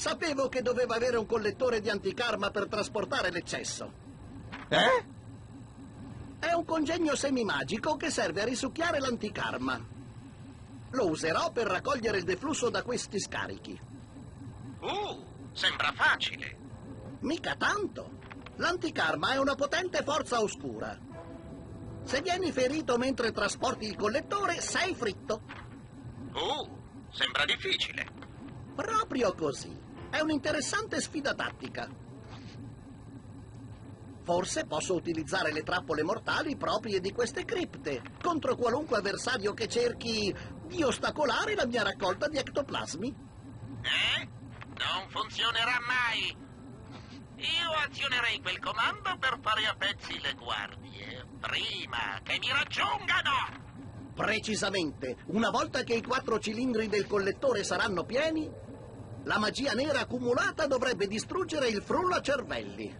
Sapevo che doveva avere un collettore di anticarma per trasportare l'eccesso. Eh? È un congegno semimagico che serve a risucchiare l'anticarma. Lo userò per raccogliere il deflusso da questi scarichi. Uh, sembra facile. Mica tanto. L'anticarma è una potente forza oscura. Se vieni ferito mentre trasporti il collettore, sei fritto. Uh, sembra difficile. Proprio così. È un'interessante sfida tattica. Forse posso utilizzare le trappole mortali proprie di queste cripte contro qualunque avversario che cerchi di ostacolare la mia raccolta di ectoplasmi. Eh? Non funzionerà mai. Io azionerei quel comando per fare a pezzi le guardie. Prima che mi raggiungano! Precisamente, una volta che i quattro cilindri del collettore saranno pieni, la magia nera accumulata dovrebbe distruggere il frullo cervelli.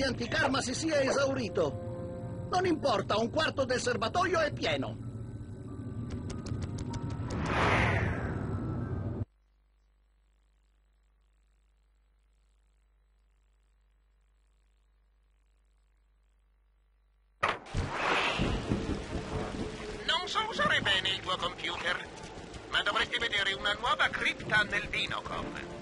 Di anticarma si sia esaurito. Non importa, un quarto del serbatoio è pieno. Non so usare bene il tuo computer, ma dovresti vedere una nuova cripta nel Dinocom.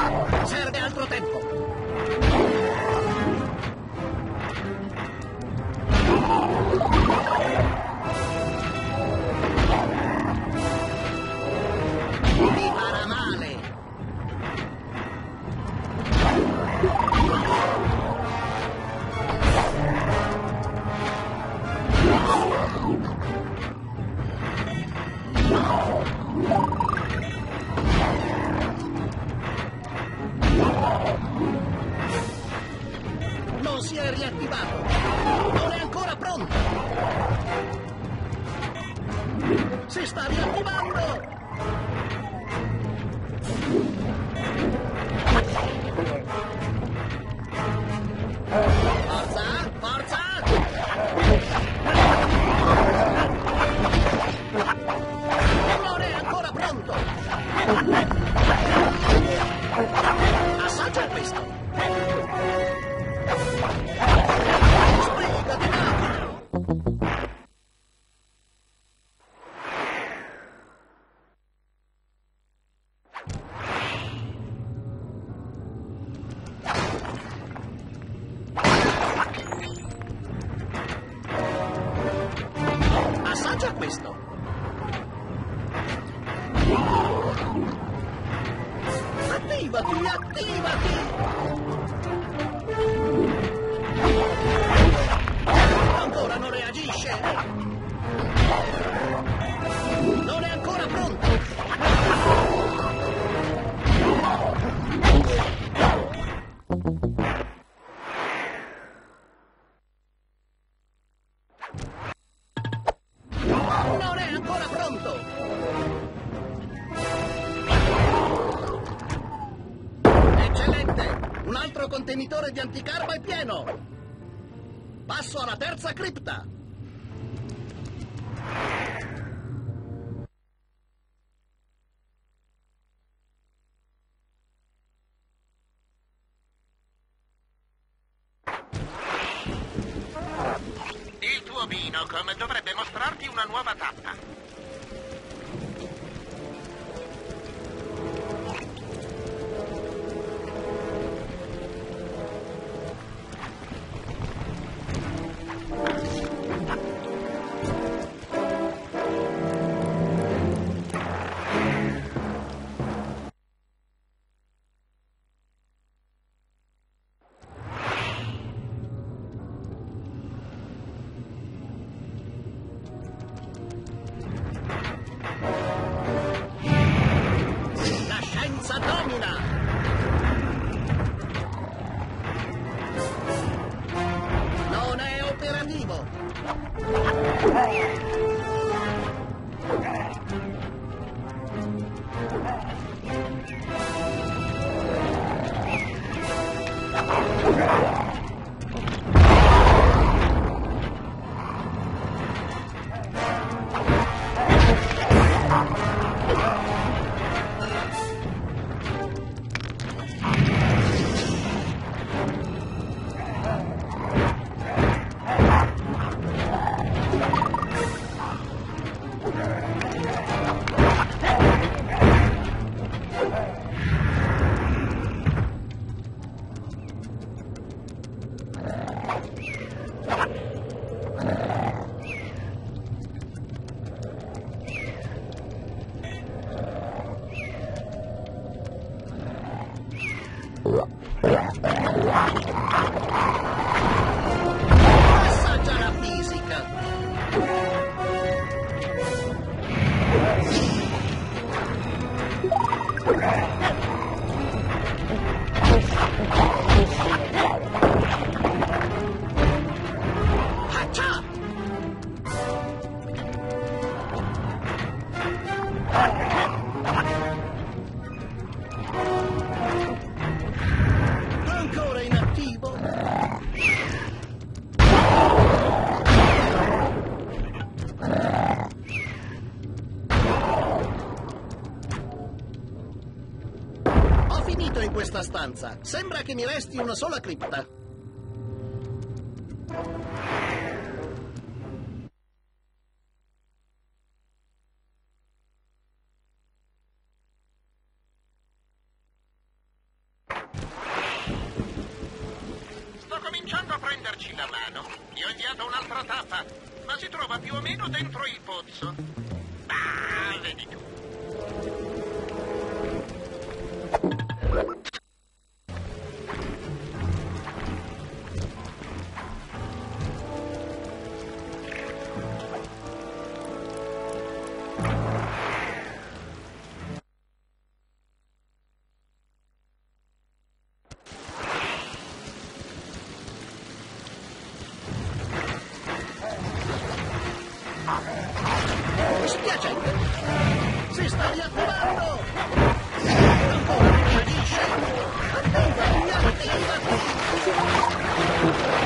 Serve altro tempo. Mi farà male. È riattivato. Non è ancora pronto. Si sta riattivando. Contenitore di anticarma è pieno. Passo alla terza cripta. Il tuo binocom dovrebbe mostrarti una nuova tappa. 唉呀 questa stanza. Sembra che mi resti una sola cripta. Sto cominciando a prenderci la mano. Ti ho inviato un'altra tappa, ma si trova più o meno dentro il pozzo. Ah, vedi tu. Non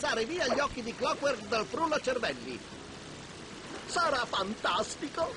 spazzare via gli occhi di Clockwork dal frullo cervelli. Sarà fantastico!